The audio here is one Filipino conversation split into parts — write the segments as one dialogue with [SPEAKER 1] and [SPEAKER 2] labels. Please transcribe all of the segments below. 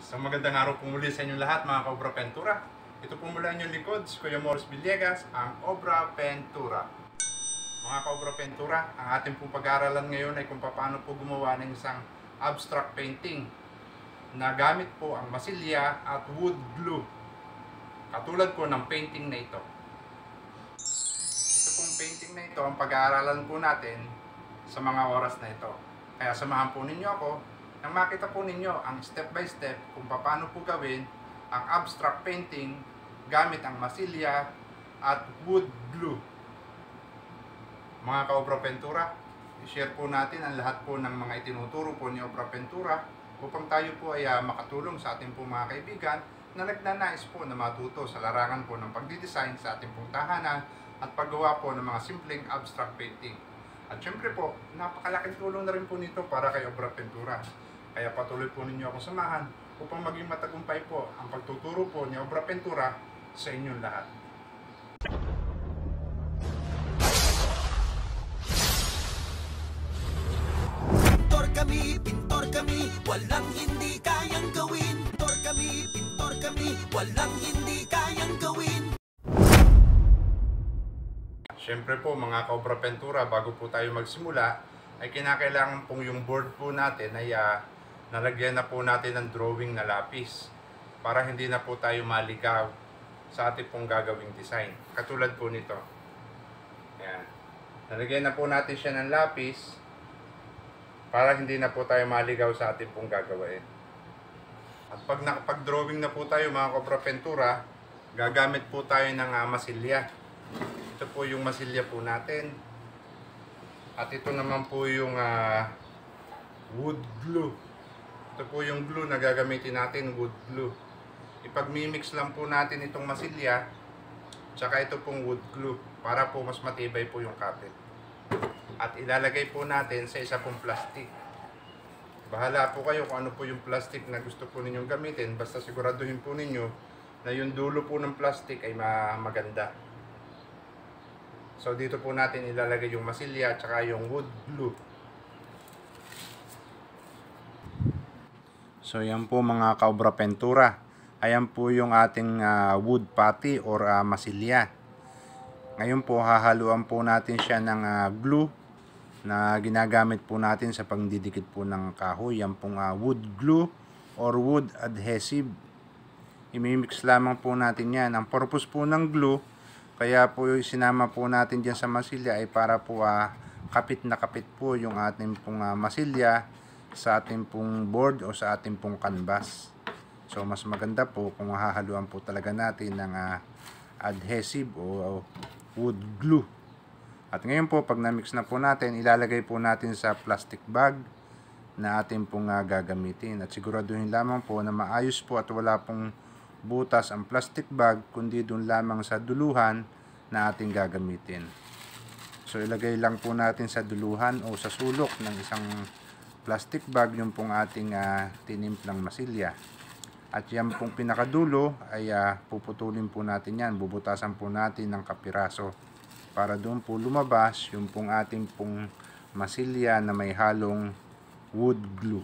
[SPEAKER 1] So magandang araw po muli sa inyong lahat mga ka-Obra Pentura. Ito po mula inyong likod, si Kuya Morris Villegas, ang Obra Pentura. Mga ka-Obra Pentura, ang ating pong pag-aaralan ngayon ay kung paano po gumawa ng isang abstract painting na gamit po ang masilya at wood glue. Katulad po ng painting na ito. Ito pong painting na ito, ang pag-aaralan po natin sa mga oras na ito. Kaya samahan po ninyo ako nang makita po ninyo ang step by step kung paano po gawin ang abstract painting gamit ang masilya at wood glue. Mga ka-Obra Pentura, i-share po natin ang lahat po ng mga itinuturo po ni Obra Pentura upang tayo po ay ah, makatulong sa ating po mga kaibigan na nagnanais po na matuto sa larangan po ng pagdidesign sa ating pong tahanan at paggawa po ng mga simpleng abstract painting. At syempre po, napakalaking tulong na rin po nito para kay Obra Pentura. Kaya patuloy po ninyo akong samahan upang maging matagumpay po ang pagtuturo po ni Obra Pentura sa inyong lahat.
[SPEAKER 2] Pintor kami, pintor kami, walang hindi kayang gawin. Pintor kami, pintor kami, walang hindi kayang gawin.
[SPEAKER 1] Siyempre po mga ka-Obra Pentura, bago po tayo magsimula, ay kinakailangan pong yung board po natin ay ah, nalagyan na po natin ng drawing na lapis para hindi na po tayo maligaw sa ating pong gagawing design. Katulad po nito. Yan. Nalagyan na po natin siya ng lapis para hindi na po tayo maligaw sa ating pong gagawin. At pag nakapag-drawing na po tayo mga Cobra Pentura, gagamit po tayo ng ah, masilya. Ito po yung masilya po natin. At ito naman po yung ah, wood glue. Ito po yung glue na gagamitin natin, wood glue. Ipag-mimix lang po natin itong masilya tsaka ito pong wood glue para po mas matibay po yung kapit. At ilalagay po natin sa isa pong plastic. Bahala po kayo kung ano po yung plastic na gusto po ninyong gamitin. Basta siguraduhin po ninyo na yung dulo po ng plastic ay ma- maganda. So dito po natin ilalagay yung masilya at yung wood glue. So yan po mga kaobra pentura. Ayan po yung ating ah, wood putty or ah, masilya. Ngayon po hahaluan po natin siya ng ah, glue na ginagamit po natin sa pangdidikit po ng kahoy. Yan pong ah, wood glue or wood adhesive. Imimix lamang po natin yan. Ang purpose po ng glue, kaya po yung sinama po natin dyan sa masilya ay para po ah, kapit na kapit po yung ating pong ah, masilya sa ating pong board o sa ating pong canvas. So mas maganda po kung hahaluan po talaga natin ng ah, adhesive o wood glue. At ngayon po, pag na-mix na po natin, ilalagay po natin sa plastic bag na ating pong ah, gagamitin. At siguraduhin lamang po na maayos po at wala pong butas ang plastic bag, kundi doon lamang sa duluhan na ating gagamitin. So ilagay lang po natin sa duluhan o sa sulok ng isang plastic bag yung pong ating ah, tinimplang masilya. At yan pong pinakadulo ay ah, puputulin po natin yan. Bubutasan po natin ng kapiraso para doon po lumabas yung pong ating pong masilya na may halong wood glue.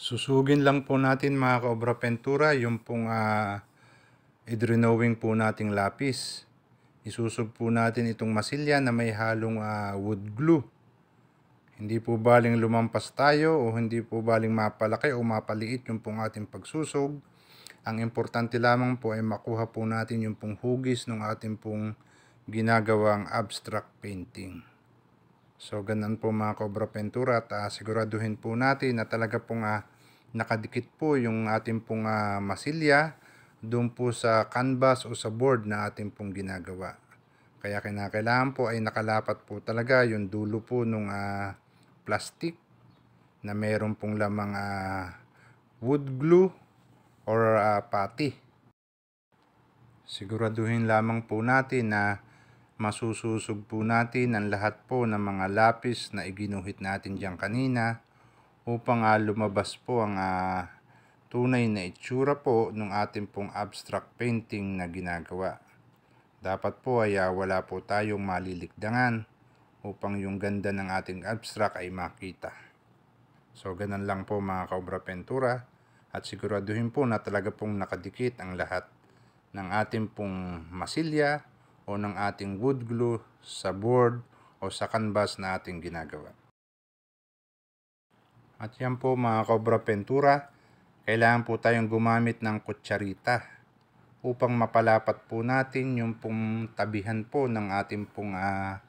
[SPEAKER 1] Susugin lang po natin mga kaobra pentura yung pong ah, idrenowing po nating lapis. Isusog po natin itong masilya na may halong ah, wood glue. Hindi po baling lumampas tayo o hindi po baling mapalaki o mapaliit yung pong ating pagsusog. Ang importante lamang po ay makuha po natin yung pong hugis ng ating pong ginagawang abstract painting. So ganun po mga Cobra Pentura at ah, siguraduhin po natin na talaga pong ah, nakadikit po yung ating pong ah, masilya doon po sa canvas o sa board na ating pong ginagawa. Kaya kinakailangan po ay nakalapat po talaga yung dulo po nung ah, plastic na meron pong lamang ah, wood glue or ah, putty. Siguraduhin lamang po natin na masususog po natin ang lahat po ng mga lapis na iginuhit natin diyan kanina upang ah, lumabas po ang ah, tunay na itsura po ng ating pong abstract painting na ginagawa. Dapat po ay ah, wala po tayong malilikdangan upang yung ganda ng ating abstract ay makita. So ganun lang po mga Cobra Pentura. at siguraduhin po na talaga pong nakadikit ang lahat ng ating pong masilya o ng ating wood glue sa board o sa canvas na ating ginagawa. At yan po mga Cobra Pentura, kailangan po tayong gumamit ng kutsarita upang mapalapat po natin yung pong tabihan po ng ating pong ah,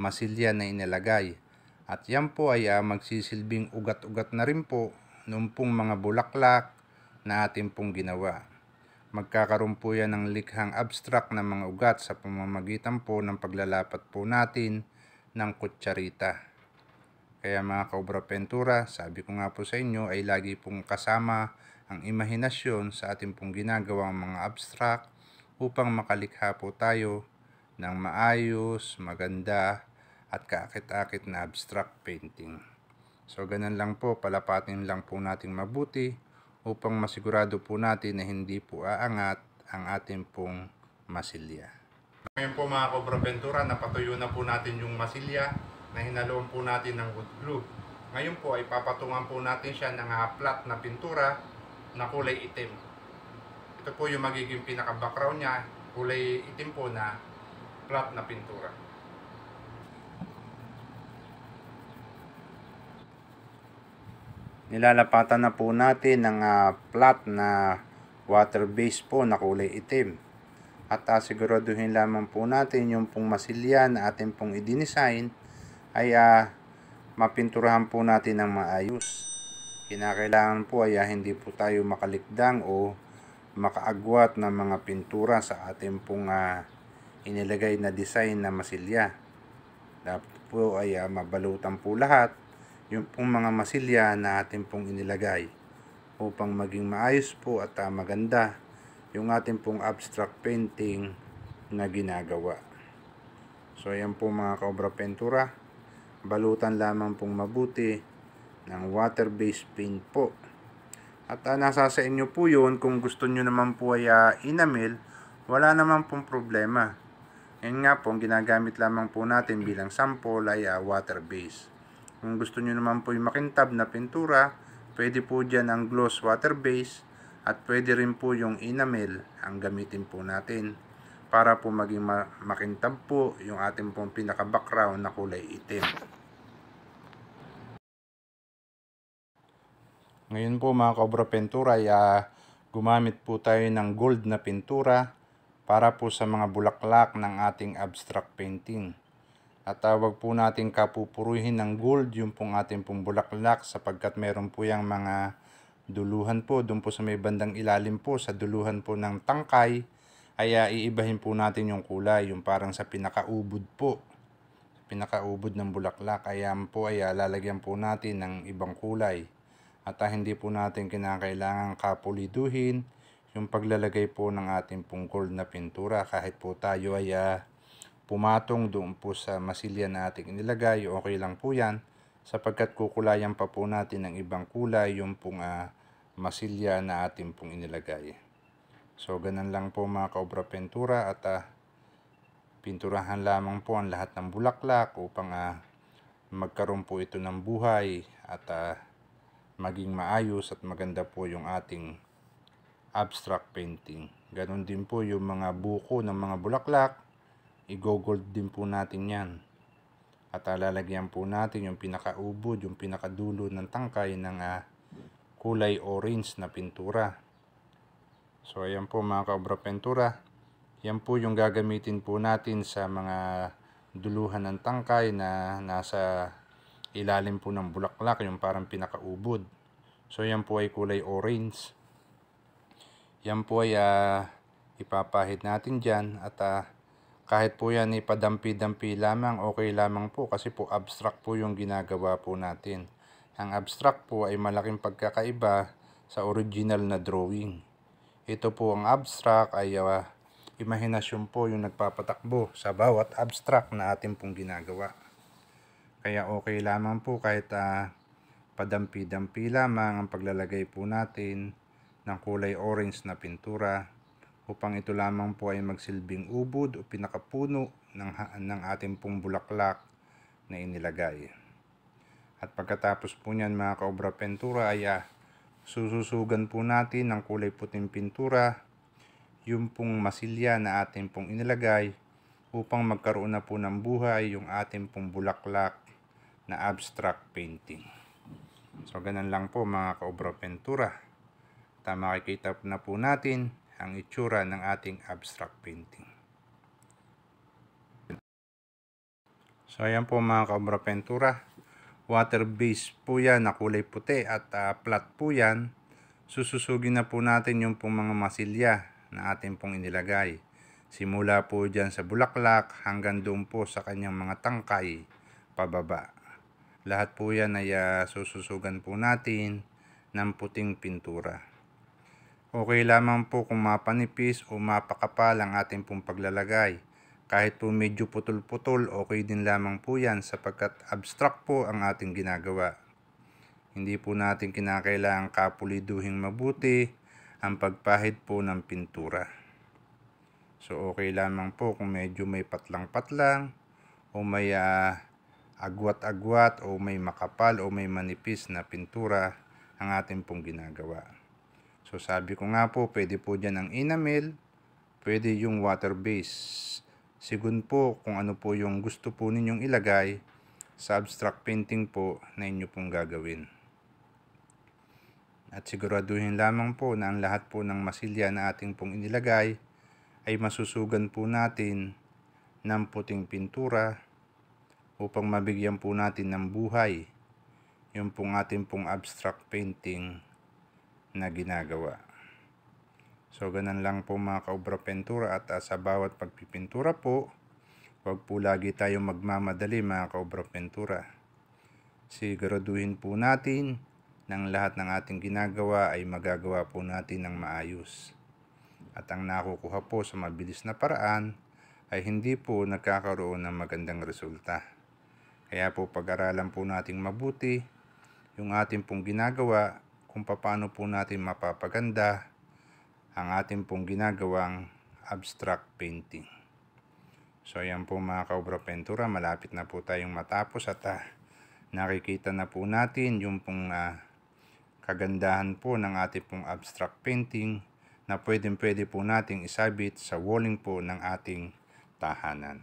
[SPEAKER 1] masilya na inilagay. At yan po ay ah, magsisilbing ugat-ugat na rin po nung pong mga bulaklak na ating pong ginawa. Magkakaroon po yan ng likhang abstract na mga ugat sa pamamagitan po ng paglalapat po natin ng kutsarita. Kaya mga Cobra Pentura, sabi ko nga po sa inyo ay lagi pong kasama ang imahinasyon sa ating pong ginagawang mga abstract upang makalikha po tayo ng maayos, maganda at kaakit-akit na abstract painting. So ganun lang po, palapatin lang po natin mabuti upang masigurado po natin na hindi po aangat ang ating pong masilya. Ngayon po mga Cobra Ventura, napatuyo na po natin yung masilya na hinaloan po natin ng wood glue. Ngayon po ay papatungan po natin siya ng ah, flat na pintura na kulay itim. Ito po yung magiging pinaka-background niya, kulay itim po na flat na pintura. Nilalapatan na po natin ng ah, flat na water base po na kulay itim. At uh, siguraduhin lamang po natin yung pong masilya na ating pong i-design ay ah, mapinturahan po natin ng maayos. Kinakailangan po ay ah, hindi po tayo makalikdang o makaagwat ng mga pintura sa ating pong ah, inilagay na design na masilya. Dapat po ay ah, mabalutan po lahat yung pong mga masilya na ating pong inilagay upang maging maayos po at ah, maganda yung ating pong abstract painting na ginagawa. So ayan po mga kaobra pentura, balutan lamang pong mabuti ng water-based paint po. At uh, nasa sa inyo po yun, kung gusto nyo naman po ay uh, inamil, wala naman pong problema. Ngayon nga po, ginagamit lamang po natin bilang sample ay uh, water-based. Kung gusto nyo naman po yung makintab na pintura, pwede po dyan ang gloss water-based at pwede rin po yung enamel ang gamitin po natin para po maging ma- makintab po yung ating pong pinaka-background na kulay itim. Ngayon po mga Cobra Pentura ay ah, gumamit po tayo ng gold na pintura para po sa mga bulaklak ng ating abstract painting. At tawag po natin kapupuruhin ng gold yung pong ating pong bulaklak sapagkat meron po yung mga duluhan po doon po sa may bandang ilalim po sa duluhan po ng tangkay ay uh, iibahin po natin yung kulay yung parang sa pinakaubod po. Pinakaubod ng bulaklak. Ayan po ay uh, lalagyan po natin ng ibang kulay. At hindi po natin kinakailangan kapuliduhin yung paglalagay po ng ating pong gold na pintura kahit po tayo ay uh, pumatong doon po sa masilya na ating inilagay okay lang po yan sapagkat kukulayan pa po natin ng ibang kulay yung pong uh, masilya na ating pong inilagay. So ganun lang po mga kaobra pentura at uh, pinturahan lamang po ang lahat ng bulaklak upang uh, magkaroon po ito ng buhay at uh, maging maayos at maganda po yung ating abstract painting. Ganon din po yung mga buko ng mga bulaklak, i-gold din po natin yan. At uh, lalagyan po natin yung pinakaubod, yung pinakadulo ng tangkay ng uh, kulay orange na pintura. So ayan po mga kaobra pintura. Yan po yung gagamitin po natin sa mga duluhan ng tangkay na nasa ilalim po ng bulaklak, yung parang pinakaubod. So yan po ay kulay orange. Yan po ay uh, ipapahid natin dyan at uh, kahit po yan ipadampi-dampi lamang, okay lamang po kasi po abstract po yung ginagawa po natin. Ang abstract po ay malaking pagkakaiba sa original na drawing. Ito po ang abstract ay uh, imahinasyon po yung nagpapatakbo sa bawat abstract na atin pong ginagawa. Kaya okay lamang po kahit uh, padampi-dampi lamang ang paglalagay po natin ng kulay orange na pintura upang ito lamang po ay magsilbing ubod o pinakapuno ng, ng ating pong bulaklak na inilagay. At pagkatapos po niyan mga kaobra pentura ay uh, sususugan po natin ng kulay puting pintura yung pong masilya na ating pong inilagay upang magkaroon na po ng buhay yung ating pong bulaklak na abstract painting. So ganun lang po mga kaobra pentura. Tama makikita na po natin ang itsura ng ating abstract painting. So ayan po mga kaobra pentura. Water base po yan na kulay puti at uh, flat po yan. Sususugin na po natin yung pong mga masilya na ating pong inilagay. Simula po dyan sa bulaklak hanggang doon po sa kanyang mga tangkay pababa. Lahat po yan ay uh, sususugan po natin ng puting pintura. Okay lamang po kung mapanipis o mapakapal ang ating pong paglalagay. Kahit po medyo putol-putol, okay din lamang po yan sapagkat abstract po ang ating ginagawa. Hindi po natin kinakailangan kapuliduhing mabuti ang pagpahid po ng pintura. So okay lamang po kung medyo may patlang-patlang o may uh, agwat-agwat o may makapal o may manipis na pintura ang ating pong ginagawa. So sabi ko nga po, pwede po dyan ang enamel, pwede yung water base. Sigun po kung ano po yung gusto po ninyong ilagay sa abstract painting po na inyo pong gagawin. At siguraduhin lamang po na ang lahat po ng masilya na ating pong inilagay ay masusugan po natin ng puting pintura upang mabigyan po natin ng buhay yung pong ating pong abstract painting na ginagawa. So ganun lang po mga kaobra pentura at uh, sa bawat pagpipintura po, huwag po lagi tayo magmamadali mga kaobra pentura. Siguraduhin po natin ng lahat ng ating ginagawa ay magagawa po natin ng maayos. At ang nakukuha po sa mabilis na paraan ay hindi po nagkakaroon ng magandang resulta. Kaya po pag-aralan po nating mabuti yung ating pong ginagawa kung paano po natin mapapaganda ang ating pong ginagawang abstract painting. So ayan po mga kaobra pentura, malapit na po tayong matapos at uh, nakikita na po natin yung pong uh, kagandahan po ng ating pong abstract painting na pwedeng pwede po nating isabit sa walling po ng ating tahanan.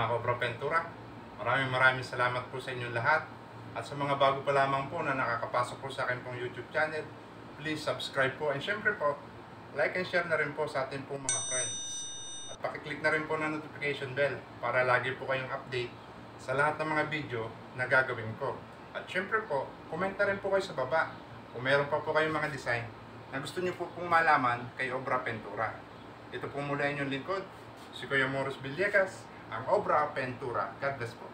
[SPEAKER 1] Ako Bro Pentura. Maraming maraming salamat po sa inyong lahat. At sa mga bago pa lamang po na nakakapasok po sa akin pong YouTube channel, please subscribe po. And syempre po, like and share na rin po sa ating pong mga friends. At pakiclick na rin po ng notification bell para lagi po kayong update sa lahat ng mga video na gagawin ko. At syempre po, comment na rin po kayo sa baba kung meron pa po kayong mga design na gusto niyo po pong malaman kay Obra Pentura. Ito po mula inyong lingkod, si Kuya Morris Villegas, ang Obra Pentura. God bless po.